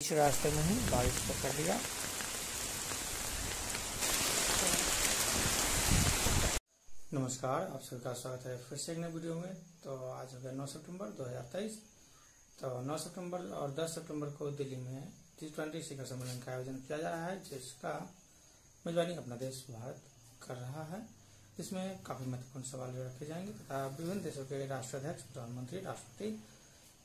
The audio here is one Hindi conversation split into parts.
इस रास्ते में ही बारिश पकड़ लिया नमस्कार, आप सभी का स्वागत है फिर से एक नए वीडियो में। तो आज हो गया नौ सितंबर 2023 तो 9 सितंबर और 10 सितंबर को दिल्ली में टी ट्वेंटी शिखर सम्मेलन का आयोजन किया जा रहा है, जिसका मेजबानी अपना देश भारत कर रहा है। इसमें काफ़ी महत्वपूर्ण सवाल रखे जाएँगे तथा विभिन्न देशों के राष्ट्राध्यक्ष, प्रधानमंत्री, राष्ट्रपति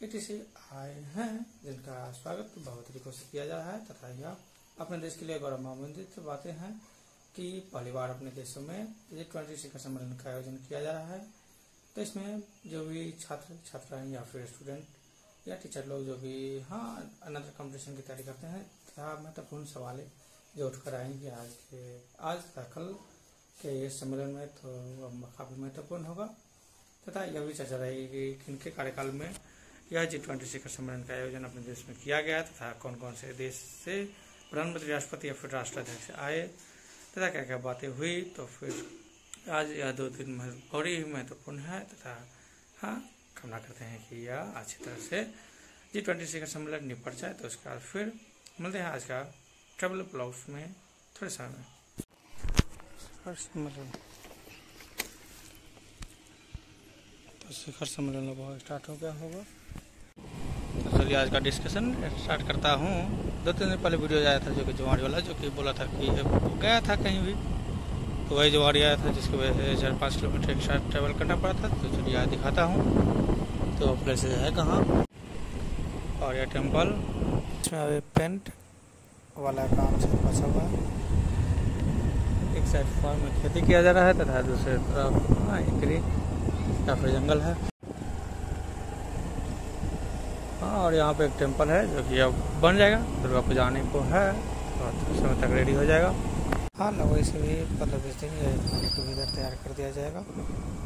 एटीसी आए हैं, जिनका स्वागत बहुत तरीकों से किया जा रहा है, तथा यह अपने देश के लिए गौरवान्वित बातें हैं कि पहली बार अपने देशों में जी ट्वेंटी शिखर सम्मेलन का आयोजन किया जा रहा है। तो इसमें जो भी छात्र छात्राएँ या फिर स्टूडेंट या टीचर लोग जो भी हाँ अनदर कंपटीशन की तैयारी करते हैं, तथा महत्वपूर्ण सवाल जो उठकर आएँगे आज के, आज तथा कल के इस सम्मेलन में तो काफ़ी महत्वपूर्ण होगा। तथा यह भी चर्चा रहेगी कि इनके कार्यकाल में यह जी ट्वेंटी शिखर सम्मेलन का आयोजन अपने देश में किया गया तथा कौन कौन से देश से प्रधानमंत्री, राष्ट्रपति या फिर राष्ट्राध्यक्ष आए तथा क्या क्या बातें हुई तो फिर आज यह दो दिन बड़ी ही महत्वपूर्ण है तथा हाँ कामना करते हैं कि यह अच्छी तरह से जी ट्वेंटी शिखर सम्मेलन निपट जाए तो उसके बाद फिर मिलते हैं आज का ट्रेवल ब्लॉग्स में थोड़े समय में। तो शिखर सम्मेलन लगभग स्टार्ट हो गया होगा। चलिए आज का डिस्कशन स्टार्ट करता हूँ। दो तीन दिन पहले वीडियो आया था जो कि जुआरी वाला जो कि बोला था कि गया था कहीं भी। तो वही जुआरी आया था जिसकी वजह से चार पाँच किलोमीटर एक साथ ट्रेवल करना पड़ा था। तो चलिए आज दिखाता हूँ। तो प्लेस है कहाँ? और यह टेंपल इसमें अभी पेंट वाला काम से बचा हुआ है। एक साइड फार्म में खेती किया जा रहा है तथा दूसरी तरफ़ एकरी या फिर जंगल है। हाँ और यहाँ पे एक टेंपल है जो कि अब बन जाएगा। दुर्गा पूजा आने को है और समय तक रेडी हो जाएगा। हाँ लगभग इसे भी पंद्रह बीस दिन ये पानी को इधर तैयार कर दिया जाएगा।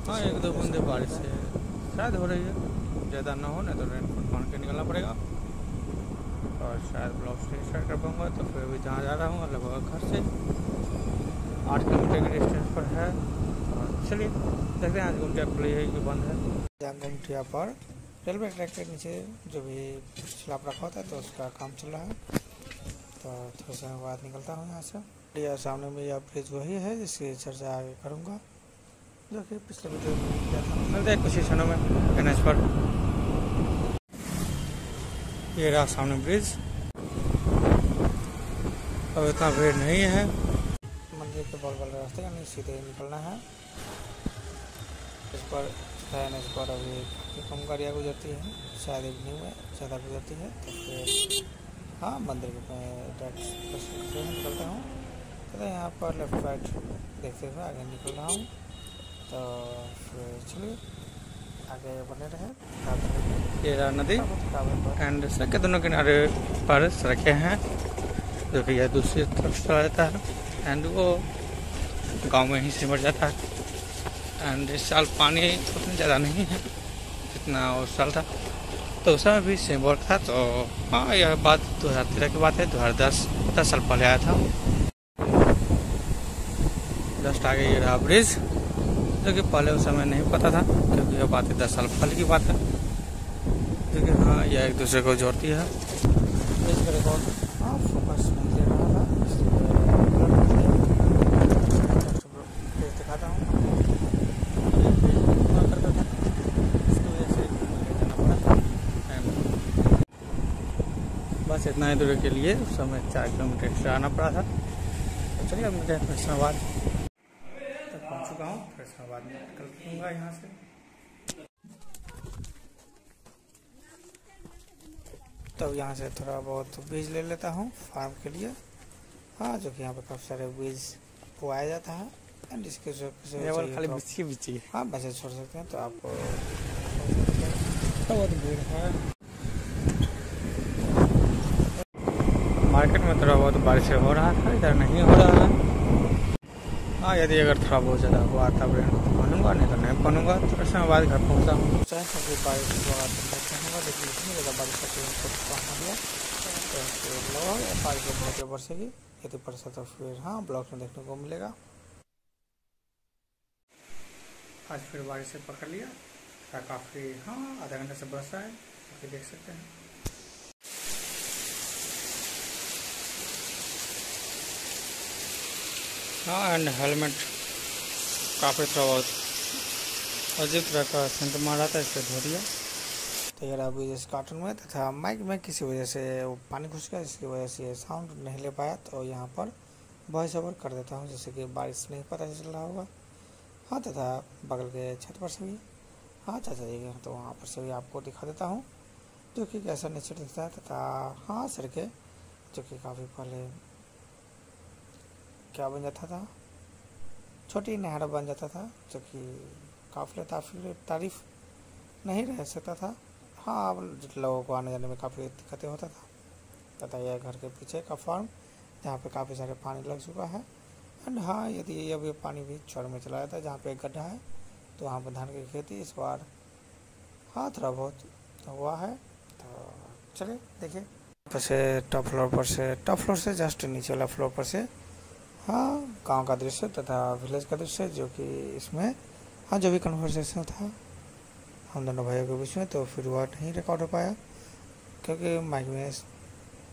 हाँ एक दो बूंदे बारिश से शायद हो रही है। ज़्यादा ना हो ना तो रेन कोट मान के निकलना पड़ेगा। और शायद ब्लॉग से स्टार्ट कर पाऊँगा तो फिर भी जहाँ जा रहा हूँ लगभग घर से। आठ किलोमीटर के डिस्टेंस पर है। चलिए देखते हैं आज गुमटिया खुली है कि बंद है। गुमटिया पर रेलवे ट्रैक के नीचे जो भी स्लैब रखा होता है तो उसका काम चल रहा है। तो थोड़ा समय बाद निकलता हूँ यहाँ से। यह सामने में यह ब्रिज वही है, जिसकी चर्चा आगे करूँगा। जो कि पिछले वीडियो में किया था। मिलते हैं कुछ ही क्षणों में एन पर। ये रहा सामने ब्रिज अब इतना भीड़ नहीं है। मंदिर के बगल वाले रास्ते यानी सीधे निकलना है। इस पर एन एच पर अभी काफ़ी कम गाड़ियाँ गुजरती हैं शायद इवनिंग में ज़्यादा गुजरती है तो फिर हाँ मंदिर में डायरेक्ट से निकलता हूँ। तो यहाँ पर लेफ़्ट राइट देखते हुए आगे निकल रहा हूँ। तो फिर चलिए आगे बने रहे। ये नदी एंड सड़क के दोनों किनारे पर सड़कें हैं जो कि यह दूसरी तरफ़ चला जाता है एंड वो गाँव में ही सिमट जाता है। एंड इस साल पानी उतना ज़्यादा नहीं है जितना उस साल था। तो उस समय भी सेम वर्क था तो हाँ यह बात दो हज़ार तेरह की बात है, दो हज़ार दस दस साल पहले आया था। जस्ट आगे ये रहा ब्रिज जो कि पहले उस समय नहीं पता था, क्योंकि यह बात है दस साल पहले की बात है। क्योंकि हाँ यह एक दूसरे को जोड़ती है। ब्रिज का रिकॉर्ड हाँ फोकस नहीं दे रहा था इसलिए दिखाता हूँ बस इतना ही दूर के लिए उस समय चार किलोमीटर एक्स्ट्रा आना पड़ा था तो चलिए अब मुझे फैसलाबाद। तक पहुँच चुका हूँ फैसलाबाद में। निकल दूँगा यहाँ से। तब तो यहाँ से थोड़ा बहुत बीज ले लेता हूँ फार्म के लिए। हाँ जो कि यहाँ पे काफ़ी सारे बीज बोया जाता है। एंड इसके जो खाली बिछी बिछी हाँ वैसे छोड़ सकते हैं तो आप बहुत भीड़ है। मार्केट में थोड़ा बहुत बारिश हो रहा था, इधर नहीं हो रहा है। हाँ यदि अगर थोड़ा बहुत ज़्यादा हुआ था वातावरण पहनूँगा नहीं तो नहीं पहनूँगा थोड़ा समय बाद घर पहुँचता हूँ। चाहे क्योंकि बारिश होगा, लेकिन इतनी ज़्यादा बारिश का पहना दिया तो फिर बारिश बहुत बरसेगी यदि बरसा तो फिर हाँ ब्लॉक में देखने को मिलेगा। आज फिर बारिश से पकड़ लिया काफ़ी हाँ आधा घंटे से बरसा है देख सकते हैं। एंड हेलमेट काफ़ी थोड़ा बहुत अजीब तरह का सेंट मार था इससे धो दिया। तो यार अभी इस कार्टून में, तथा माइक में किसी वजह से वो पानी घुस गया, इसकी वजह से साउंड नहीं ले पाया। तो यहाँ पर वॉइस ओवर कर देता हूँ, जैसे कि बारिश नहीं पता चल रहा होगा। हाँ तथा बगल के छत पर से भी हाँ चाचा जी तो वहाँ पर से भी आपको दिखा देता हूँ, जो कि कैसा नेचर दिखता है, तथा हाँ सड़कें जो कि काफ़ी पहले क्या बन जाता था? छोटी नहर बन जाता था, जो कि काफ़ी काफ़ी तारीफ़ नहीं रह सकता था। हाँ अब लोगों को आने जाने में काफ़ी दिक्कतें होता था। तथा यह घर के पीछे का फार्म जहाँ पे काफ़ी सारे पानी लग चुका है। एंड हाँ यदि अभी पानी भी चौड़ में चला जाता है जहाँ पे एक गड्ढा है तो वहाँ पर धान की खेती इस बार हाँ थोड़ा बहुत हुआ है। तो चलिए, देखिए। से टॉप फ्लोर पर से टॉप फ्लोर से जस्ट नीचे वाला फ्लोर पर से हाँ गाँव का दृश्य तथा विलेज का दृश्य जो कि इसमें हाँ जो भी कन्वर्सेशन था, हम दोनों भाइयों के बीच में तो फिर वह नहीं रिकॉर्ड हो पाया, क्योंकि माइक में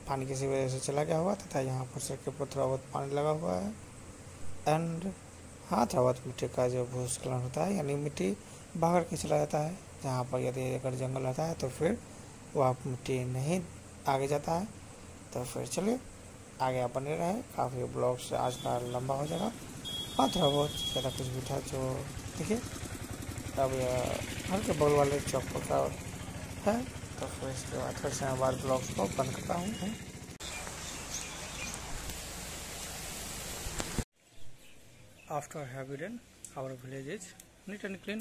पानी किसी वजह से चला गया हुआ तथा यहाँ पर सड़क के ऊपर थोड़ा बहुत पानी लगा हुआ है। एंड हाँ थोड़ा बहुत मिट्टी का जो भूस्खलन होता है, यानी मिट्टी बाहर के चला जाता है, जहाँ पर यदि अगर जंगल रहता है तो फिर वह मिट्टी नहीं आगे जाता है। तो फिर चलिए आगे आप बने रहे। काफ़ी ब्लॉग्स आज का लंबा हो जाएगा। हाँ थोड़ा बहुत ज़्यादा कुछ भी था जो देखिए, अब घर के बगल वाले चौक का है। तो फिर इसके बाद फिर से बाद ब्लॉग्स को बंद करता हूँ। After heavy rain our village is neat and clean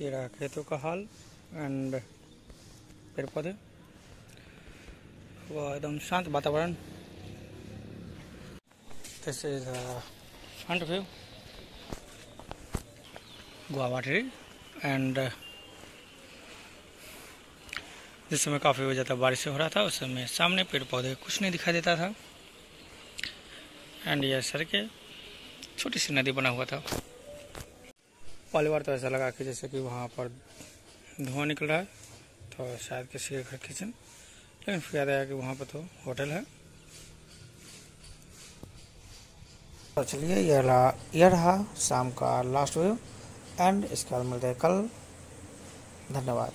ये रहा खेतों का हाल एंड पेड़ पौधे। वह एकदम शांत वातावरण। This is front view tree and जिस समय काफ़ी वजह था बारिश हो रहा था, उस समय सामने पेड़ पौधे कुछ नहीं दिखाई देता था। एंड यह सड़कें छोटी सी नदी बना हुआ था। पहली बार तो ऐसा लगा कि जैसे कि वहाँ पर धुआँ निकल रहा है। तो शायद किसी के घर किचन लेकिन फिर याद आया कि वहाँ पर तो होटल है। तो चलिए, यह रहा यह रहा शाम का लास्ट व्यू एंड इसके बाद मिलते हैं कल। धन्यवाद।